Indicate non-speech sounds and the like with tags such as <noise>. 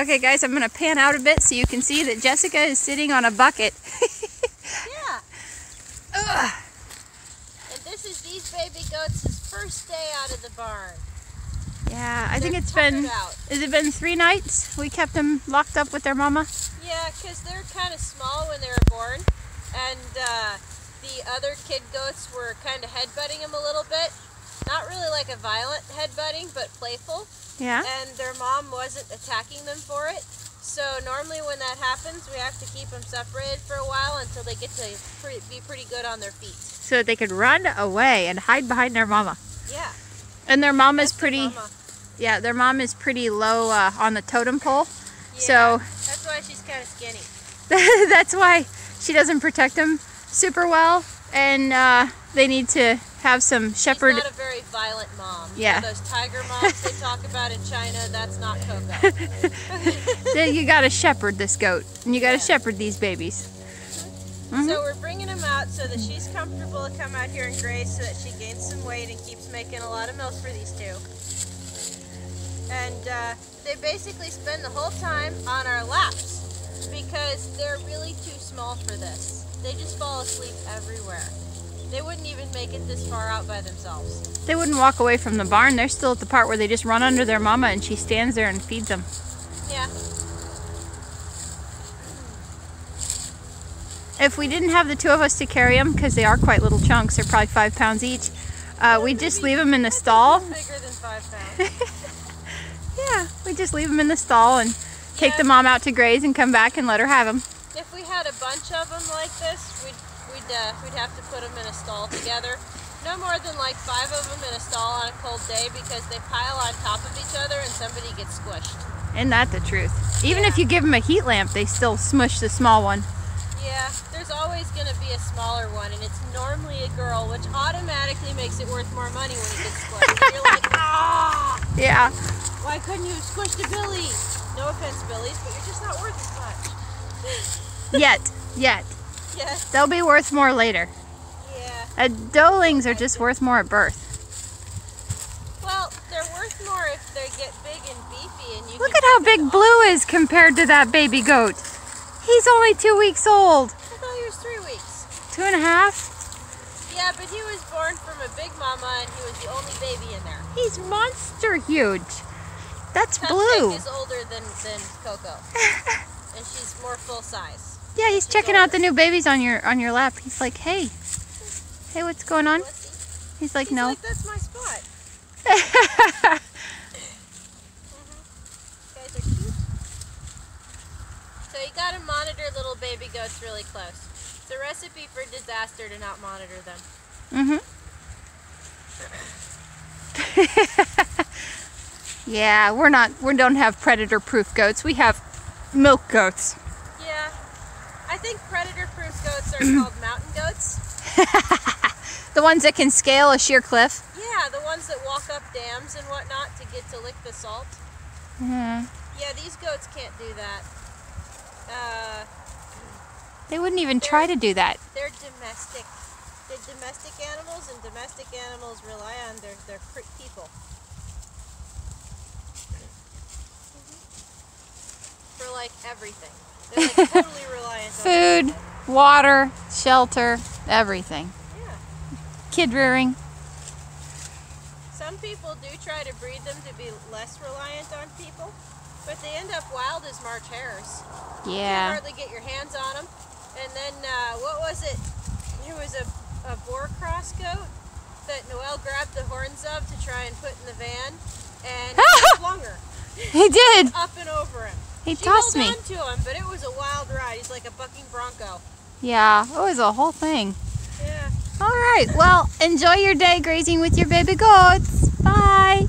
Okay guys, I'm going to pan out a bit so you can see that Jessica is sitting on a bucket. <laughs> yeah. Ugh. And this is these baby goats' first day out of the barn. Yeah, I they're think it's been, out. has it been three nights we kept them locked up with their mama? Yeah, because they're kind of small when they were born. And uh, the other kid goats were kind of headbutting them a little bit. Not really like a violent headbutting, but playful. Yeah. And their mom wasn't attacking them for it. So normally when that happens, we have to keep them separated for a while until they get to pre be pretty good on their feet. So that they could run away and hide behind their mama. Yeah. And their mom is pretty, mama. yeah, their mom is pretty low uh, on the totem pole. Yeah, so that's why she's kind of skinny. <laughs> that's why she doesn't protect them super well. And uh, they need to have some shepherd. She's not a very violent mom. Yeah. You know those tiger <laughs> moms they talk about in China, that's not Coco. <laughs> you got to shepherd this goat, and you got to yeah. shepherd these babies. Mm -hmm. So we're bringing them out so that she's comfortable to come out here and graze so that she gains some weight and keeps making a lot of milk for these two. And uh, they basically spend the whole time on our laps because they're really too small for this. They just fall asleep everywhere. They wouldn't even make it this far out by themselves. They wouldn't walk away from the barn. They're still at the part where they just run under their mama and she stands there and feeds them. Yeah. If we didn't have the two of us to carry them, because they are quite little chunks, they're probably five pounds each, uh, we just leave them in the stall. Bigger than five pounds. <laughs> yeah, we just leave them in the stall and take yeah. the mom out to graze and come back and let her have them. If we had a bunch of them like this, we'd we'd, uh, we'd have to put them in a stall together. No more than like five of them in a stall on a cold day because they pile on top of each other and somebody gets squished. Isn't that the truth? Even yeah. if you give them a heat lamp, they still smush the small one. Yeah, there's always going to be a smaller one, and it's normally a girl, which automatically makes it worth more money when it gets squished. You're like, <laughs> ah! Yeah. Why couldn't you have squished a Billy? No offense, Billies, but you're just not worth as much. Yet. Yet. Yes. They'll be worth more later. Yeah. Uh, doelings are just worth more at birth. Well, they're worth more if they get big and beefy and you Look at how big Blue is compared to that baby goat. He's only two weeks old. I thought he was three weeks. Two and a half? Yeah, but he was born from a big mama and he was the only baby in there. He's monster huge. That's Cupcake Blue. is older than, than Coco. <laughs> and she's more full size. Yeah, he's checking out the new babies on your on your lap. He's like, hey, hey, what's going on? He's like, he's no. Like, That's my spot. <laughs> So you gotta monitor little baby goats really close. It's a recipe for disaster to not monitor them. Mm-hmm. <laughs> yeah, we're not, we don't have predator-proof goats. We have milk goats. Yeah. I think predator-proof goats are called <clears throat> mountain goats. <laughs> the ones that can scale a sheer cliff? Yeah, the ones that walk up dams and whatnot to get to lick the salt. Mm -hmm. Yeah, these goats can't do that. Uh, they wouldn't even try to do that. They're domestic. They're domestic animals, and domestic animals rely on their, their people. For like everything. They're like <laughs> totally Food, water, shelter, everything. Yeah. Kid rearing. Some people do try to breed them to be less reliant on people, but they end up wild as March hares. Yeah. You hardly get your hands on them. And then, uh, what was it? It was a, a Boer cross goat that Noel grabbed the horns of to try and put in the van, and he flung her. He did. <laughs> Up and over him. He she tossed me. to him, but it was a wild ride. He's like a bucking bronco. Yeah, it was a whole thing. Yeah. All right. Well, enjoy your day grazing with your baby goats. Bye.